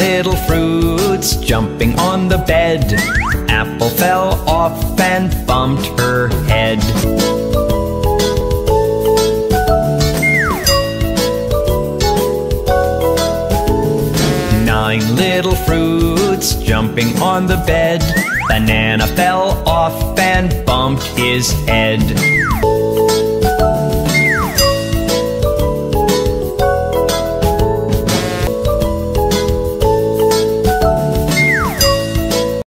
Little fruits jumping on the bed. Apple fell off and bumped her head. Nine little fruits jumping on the bed. Banana fell off and bumped his head.